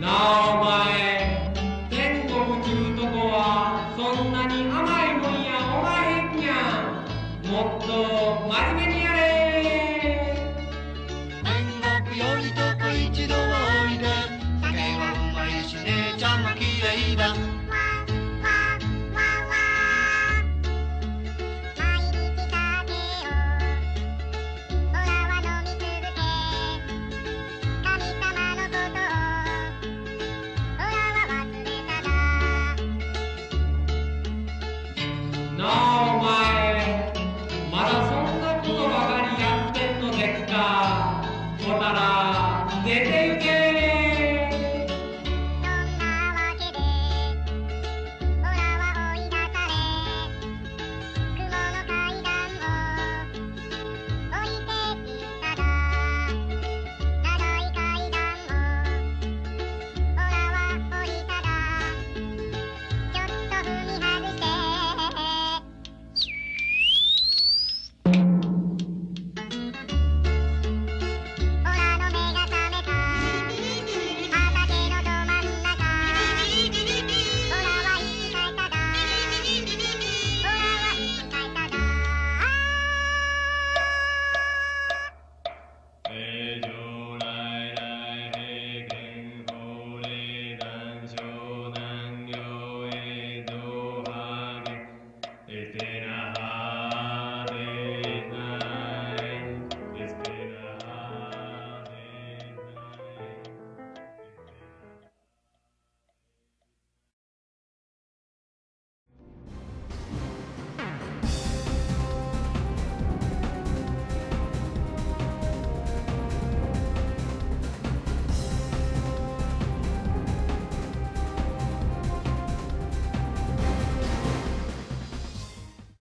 なあお前。天国ちゅうとこはそんなに甘いもんやおまへんにゃん。もっと真面目に